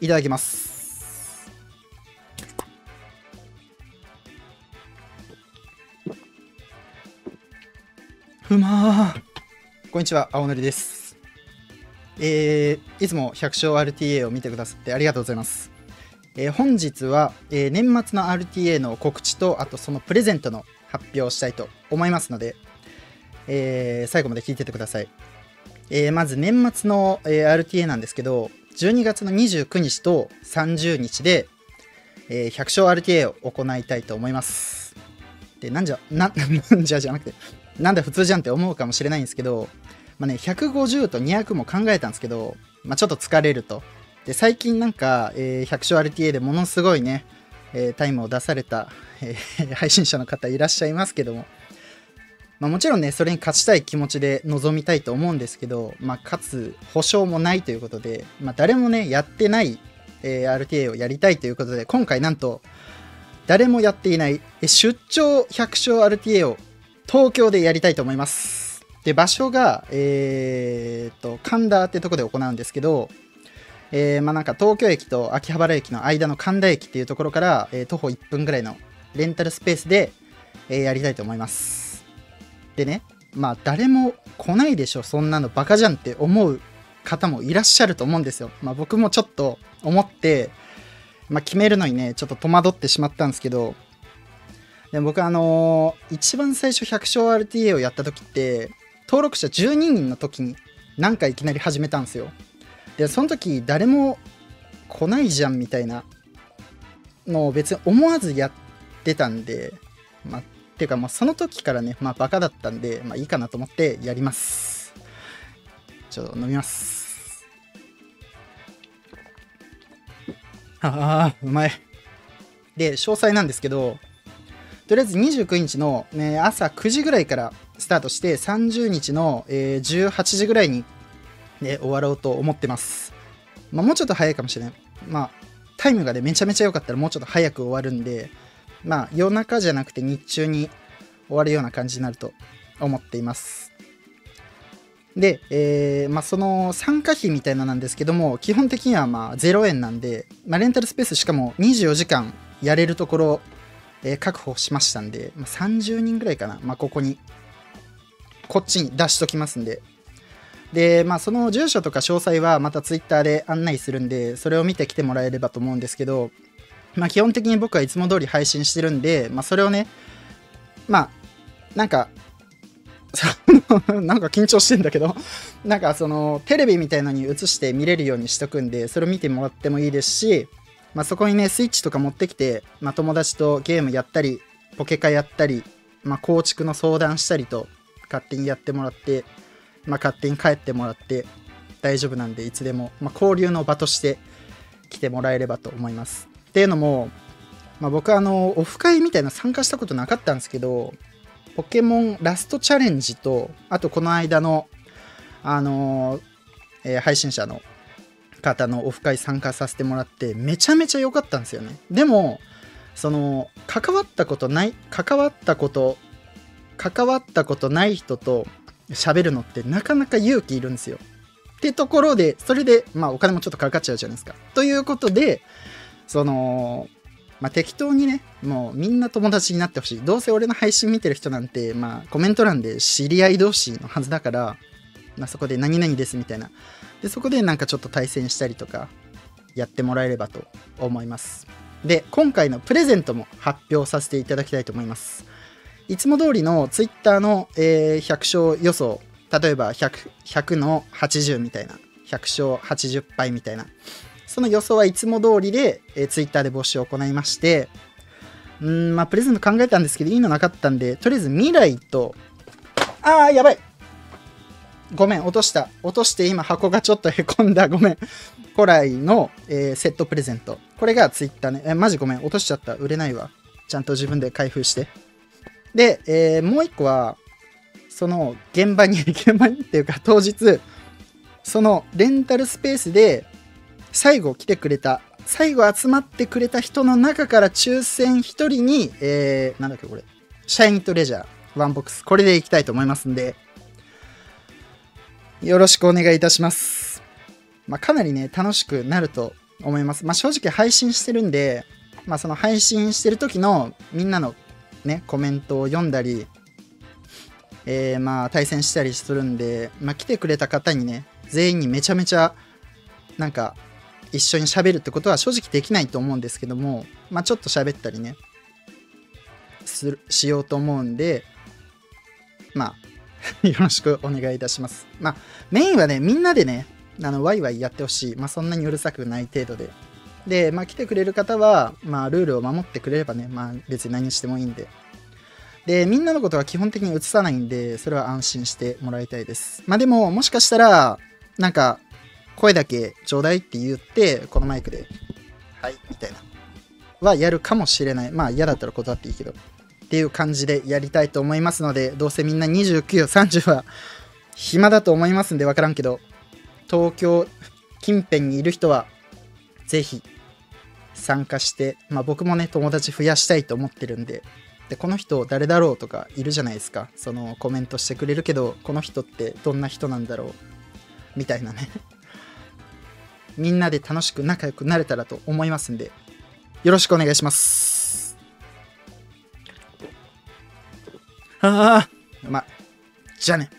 いただきます。ふま。こんにちは、青のりです。えー、いつも百姓 RTA を見てくださってありがとうございます。えー本日は、えー年末の RTA の告知と、あとそのプレゼントの発表をしたいと思いますので、えー最後まで聞いててください。えーまず年末の、えー RTA なんですけど、12月の29日と30日で、えー百姓 RTA を行いたいと思います。で、なんじゃ、な なんじゃじゃなくて、なんだ普通じゃんって思うかもしれないんですけど、まあね、150と200も考えたんですけど、まあ、ちょっと疲れると。で、最近なんか、えー百姓 RTA でものすごいね、えータイムを出された、えー配信者の方いらっしゃいますけども、まあ、もちろんね、それに勝ちたい気持ちで臨みたいと思うんですけど、まあ、かつ、保証もないということで、まあ、誰もね、やってない、えー RTA をやりたいということで、今回なんと、誰もやっていない、え出張百姓 RTA を東京でやりたいと思います。で、場所が、えーと、神田ってとこで行うんですけど、えーまあなんか東京駅と秋葉原駅の間の神田駅っていうところから、えー徒歩1分ぐらいのレンタルスペースで、えーやりたいと思います。でね、まあ誰も来ないでしょ、そんなのバカじゃんって思う方もいらっしゃると思うんですよ。まあ僕もちょっと思って、まあ決めるのにね、ちょっと戸惑ってしまったんですけど、で僕あのー一番最初百姓 RTA をやった時って登録者12人の時になんかいきなり始めたんですよでその時誰も来ないじゃんみたいなのを別に思わずやってたんでまあっていうかまあその時からねまあバカだったんでまあいいかなと思ってやりますちょっと飲みますああうまいで詳細なんですけどとりあえず29日の、ね、朝9時ぐらいからスタートして30日の、えー18時ぐらいに、ね、終わろうと思ってます。まあ、もうちょっと早いかもしれない。まあ、タイムがね、めちゃめちゃ良かったらもうちょっと早く終わるんで、まあ、夜中じゃなくて日中に終わるような感じになると思っています。で、えーまあ、その参加費みたいななんですけども、基本的にはまあ0円なんで、まあ、レンタルスペースしかも24時間やれるところ、えー確保しましたんで、まあ、30人ぐらいかな、まあ、ここに、こっちに出しときますんで。で、まあ、その住所とか詳細はまた Twitter で案内するんで、それを見て来てもらえればと思うんですけど、まあ、基本的に僕はいつも通り配信してるんで、まあ、それをね、まあ、なんか、なんか緊張してんだけど、なんかそのテレビみたいのに映して見れるようにしとくんで、それを見てもらってもいいですし、まあ、そこにね、スイッチとか持ってきて、まあ、友達とゲームやったり、ポケカやったり、まあ、構築の相談したりと、勝手にやってもらって、まあ、勝手に帰ってもらって大丈夫なんで、いつでも、まあ、交流の場として来てもらえればと思います。っていうのも、まあ、僕はあの、オフ会みたいな参加したことなかったんですけど、ポケモンラストチャレンジと、あとこの間の、あのーえー配信者の方のオフ会参加させてもらってめちゃめちゃ良かったんですよね。でもその関わったことない関わったこと関わったことない人と喋るのってなかなか勇気いるんですよ。ってところでそれでまあお金もちょっとかかっちゃうじゃないですか。ということでそのまあ、適当にね、もうみんな友達になってほしい。どうせ俺の配信見てる人なんて、まあ、コメント欄で知り合い同士のはずだから、まあ、そこで何々ですみたいな。で、そこでなんかちょっと対戦したりとか、やってもらえればと思います。で、今回のプレゼントも発表させていただきたいと思います。いつも通りの Twitter の、えー100勝予想、例えば 100, 100の80みたいな、100勝80敗みたいな、その予想はいつも通りで、えー、Twitter で募集を行いまして、うん、まあ、プレゼント考えたんですけど、いいのなかったんで、とりあえず未来と、あー、やばいごめん、落とした。落として今箱がちょっとへこんだ。ごめん。古来の、えーセットプレゼント。これが Twitter ね。え、マジごめん。落としちゃった。売れないわ。ちゃんと自分で開封して。で、えーもう一個は、その現場に、現場にっていうか当日、そのレンタルスペースで最後来てくれた、最後集まってくれた人の中から抽選1人に、えー、なんだっけこれ、シャイニットレジャー、ワンボックス、これでいきたいと思いますんで、よろしくお願いいたします。まあ、かなりね、楽しくなると思います。まあ、正直配信してるんで、まあ、その配信してる時のみんなのね、コメントを読んだり、えー、まあ対戦したりするんで、まあ、来てくれた方にね、全員にめちゃめちゃ、なんか、一緒に喋るってことは正直できないと思うんですけども、まあ、ちょっと喋ったりね、するしようと思うんで、まあ、よろしくお願いいたします。まあ、メインはね、みんなでね、あのワイワイやってほしい。まあ、そんなにうるさくない程度で。で、まあ、来てくれる方は、まあ、ルールを守ってくれればね、まあ、別に何してもいいんで。で、みんなのことは基本的に映さないんで、それは安心してもらいたいです。まあ、でも、もしかしたら、なんか、声だけちょうだいって言って、このマイクで、はい、みたいな。はやるかもしれない。まあ、嫌だったら断っていいけど。っていう感じでやりたいと思いますので、どうせみんな29、30は暇だと思いますんで、わからんけど、東京近辺にいる人は、ぜひ参加して、まあ僕もね、友達増やしたいと思ってるんで、で、この人誰だろうとかいるじゃないですか。そのコメントしてくれるけど、この人ってどんな人なんだろうみたいなね。みんなで楽しく仲良くなれたらと思いますんで、よろしくお願いします。ああ、ま、じゃあね。